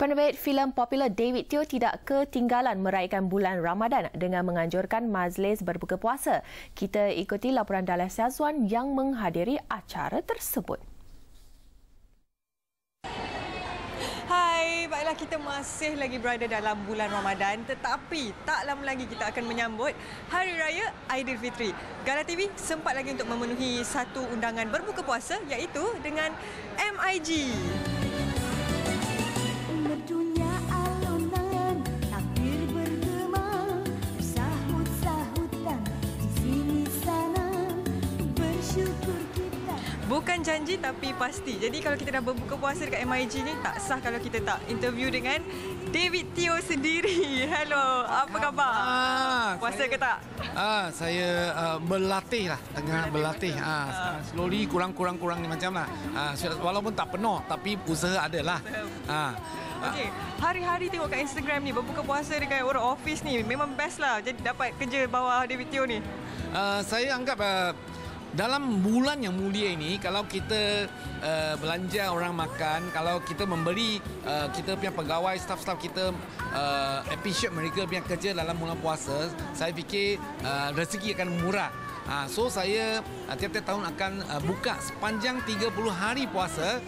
Penerbit filem popular David Teo tidak ketinggalan meraihkan bulan Ramadan dengan menganjurkan majlis berbuka puasa. Kita ikuti laporan Dahlia Syazwan yang menghadiri acara tersebut. Hai, baiklah kita masih lagi berada dalam bulan Ramadan tetapi tak lama lagi kita akan menyambut Hari Raya Aidilfitri. Gala TV sempat lagi untuk memenuhi satu undangan berbuka puasa iaitu dengan MIG. Bukan janji tapi pasti. Jadi kalau kita dah berbuka puasa dekat MIG ni tak sah kalau kita tak interview dengan David Teo sendiri. Hello, apa khabar? Ah, puasa saya, ke tak? Ah, saya uh, berlatih lah, tengah berlatih. Ah, slowly kurang-kurang kurang ni macam lah. Ah, walaupun tak penuh tapi usaha ada lah. Ah. Okey, hari-hari tengok kat Instagram ni berbuka puasa dekat orang office ni memang best lah. Jadi dapat kerja bawah David Teo ni. Uh, saya anggap uh, dalam bulan yang mulia ini kalau kita uh, belanja orang makan kalau kita memberi uh, kita punya pegawai staff-staff kita uh, appreciate mereka punya kerja dalam bulan puasa saya fikir uh, rezeki akan murah. Uh, so saya uh, tiap-tiap tahun akan uh, buka sepanjang 30 hari puasa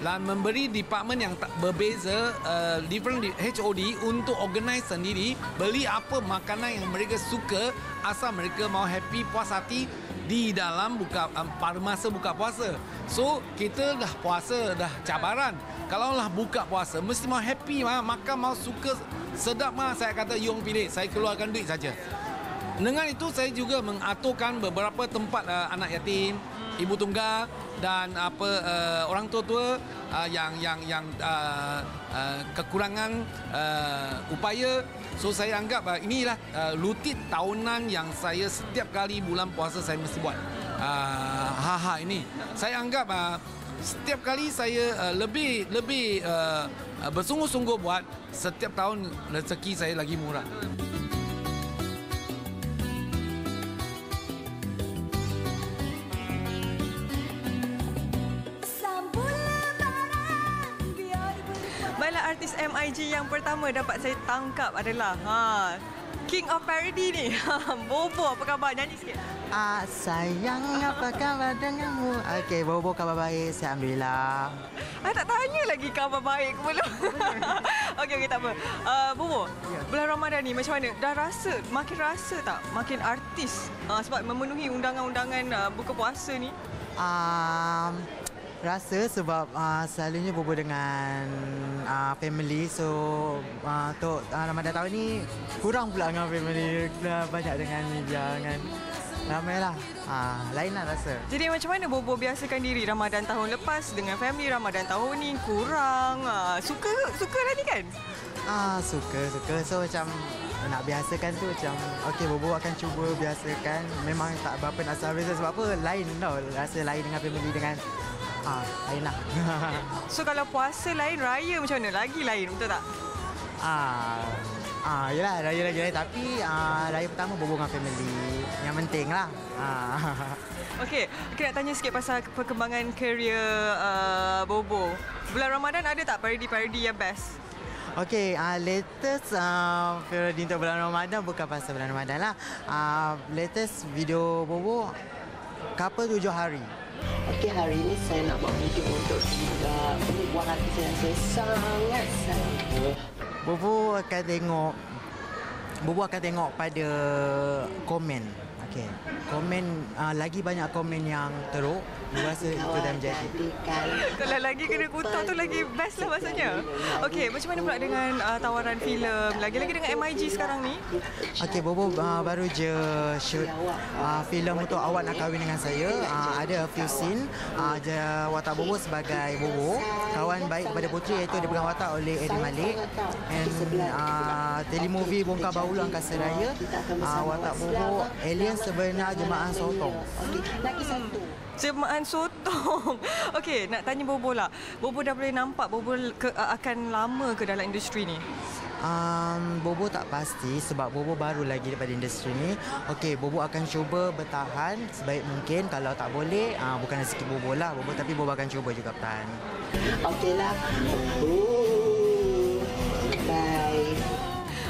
dan memberi department yang tak berbeza uh, different HOD untuk organize sendiri beli apa makanan yang mereka suka asal mereka mau happy puas hati di dalam buka um, masa buka puasa. So kita dah puasa dah cabaran. Kalau lah buka puasa mesti mau happy mah makan mau suka sedap mah saya kata yong pilih saya keluarkan duit saja. Dengan itu saya juga mengaturkan beberapa tempat uh, anak yatim, ibu tunggal dan apa uh, orang tua-tua uh, yang yang yang uh, uh, kekurangan uh, upaya. So saya anggap uh, inilah uh, lutit tahunan yang saya setiap kali bulan puasa saya mesti buat uh, ha ini. Saya anggap uh, setiap kali saya uh, lebih lebih uh, bersungguh-sungguh buat setiap tahun rezeki saya lagi murah artis MIG yang pertama dapat saya tangkap adalah ha, King of Parody ni. Bobo, apa khabar? Nyanyi sikit. Ah, sayang, apa khabar denganmu? Okey, Bobo khabar baik. Alhamdulillah. Ah, tak tanya lagi khabar baik ke belum. okey, okey, tak apa. Uh, Bobo, ya. bulan Ramadan ni macam mana? Dah rasa, makin rasa tak? Makin artis uh, sebab memenuhi undangan-undangan uh, buka puasa ni? Um, rasa sebab uh, selalunya berbual dengan uh, family. So uh, untuk uh, Ramadan tahun ni kurang pula dengan family. Dah banyak dengan media dengan ramai lah. Uh, lain lah rasa. Jadi macam mana Bobo biasakan diri Ramadan tahun lepas dengan family Ramadan tahun ni? Kurang uh, suka suka lah ni kan? Ah uh, suka suka. So macam nak biasakan tu macam okey Bobo akan cuba biasakan. Memang tak berapa nak servis sebab apa lain tau. Rasa lain dengan family dengan Ah, lain lah. so kalau puasa lain, raya macam mana? Lagi lain, betul tak? Ah, ah, yelah raya lagi lain. Tapi ah, raya pertama berhubung dengan family. Yang penting lah. Ah. Okey, kita nak tanya sikit pasal perkembangan kerjaya uh, Bobo. Bulan Ramadan ada tak parody-parody yang best? Okey, uh, latest uh, parody untuk bulan Ramadan bukan pasal bulan Ramadan lah. Uh, latest video Bobo, couple tujuh hari. Okey, hari ini saya nak buat video untuk tiga buah hati yang saya sangat sayang. Bobo akan tengok Bobo akan tengok pada komen. Okey. Komen uh, lagi banyak komen yang teruk Aku rasa itu dah menjadi. Kalau lagi kena kutuk tu lagi best lah maksudnya. Okey, macam mana pula dengan uh, tawaran filem? Lagi-lagi dengan MIG sekarang ni? Okey, Bobo uh, baru je shoot uh, filem untuk Awak Nak Kahwin Dengan Saya. Uh, ada a few scene. Uh, je watak Bobo sebagai Bobo. Kawan baik kepada puteri iaitu dipegang watak oleh Eddie Malik. And uh, telemovie Bongkar Baulu Angkasa Raya. Uh, watak Bobo alien sebenar jemaah sotong. Okey, lagi satu. Jemaah sotong. Okey, nak tanya Bobo lah. Bobo dah boleh nampak Bobo ke, akan lama ke dalam industri ni? Um, Bobo tak pasti sebab Bobo baru lagi daripada industri ni. Okey, Bobo akan cuba bertahan sebaik mungkin. Kalau tak boleh, uh, bukan rezeki Bobo lah. Bobo tapi Bobo akan cuba juga bertahan. Okeylah. Uh,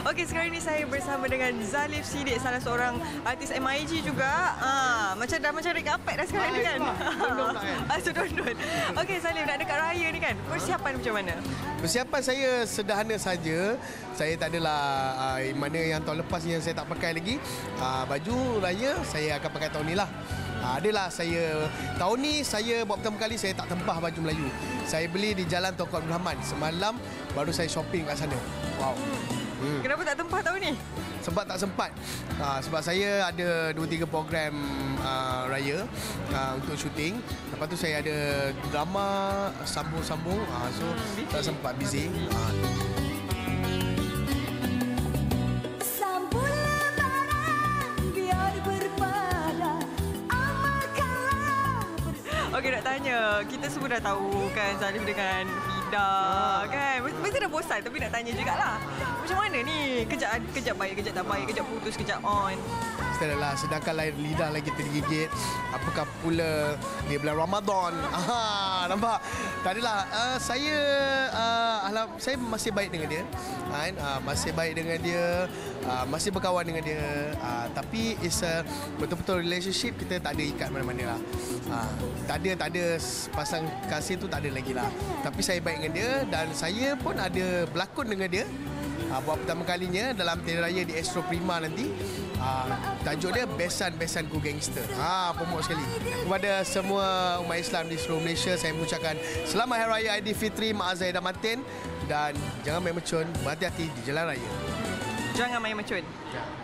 Okey, sekarang ni saya bersama dengan Zalif Sidik, salah seorang artis MIG juga. Ah, macam dah macam red carpet dah sekarang ni kan. Dondon tak kan? Ah, so dondon. Okey, Zalif nak dekat raya ni kan. Persiapan macam mana? Persiapan saya sederhana saja. Saya tak adalah uh, mana yang tahun lepas yang saya tak pakai lagi. Uh, baju raya saya akan pakai tahun ni lah. Uh, adalah saya tahun ni saya buat pertama kali saya tak tempah baju Melayu. Saya beli di Jalan Toko Abdul Rahman. Semalam baru saya shopping kat sana. Wow. Hmm. Kenapa tak tempah tahun ni? Sebab tak sempat. Uh, sebab saya ada 2 3 program uh, raya uh, untuk syuting. Lepas tu saya ada drama sambung-sambung. Uh, so busy. tak sempat busy. Uh, Okey, nak tanya. Kita semua dah tahu kan Zalif dengan Fida kan. Mesti, bosan tapi nak tanya jugalah. Macam mana ni? Kejap kejap baik, kejap tak baik, kejap putus, kejap on. Still lah sedangkan lain lidah lagi tergigit apakah pula di bulan Ramadan ah nampak? Tak adalah. Uh, saya uh, alam saya masih baik dengan dia. Kan? Uh, masih baik dengan dia. Uh, masih berkawan dengan dia. Uh, tapi is a betul-betul relationship kita tak ada ikat mana-mana lah. Uh, tak ada tak ada. Pasang kasih tu tak ada lagi lah. Tapi saya baik dengan dia dan saya pun ada berlakon dengan dia. Uh, buat pertama kalinya dalam Teri Raya di Astro Prima nanti uh, Tajuk dia Besan-Besan Ku Gangster ha, Pomok sekali Kepada semua umat Islam di seluruh Malaysia Saya mengucapkan Selamat Hari Raya Aidilfitri Mak Azai dan Matin Dan jangan main mecun Berhati-hati di jalan raya Jangan main macun. Ya.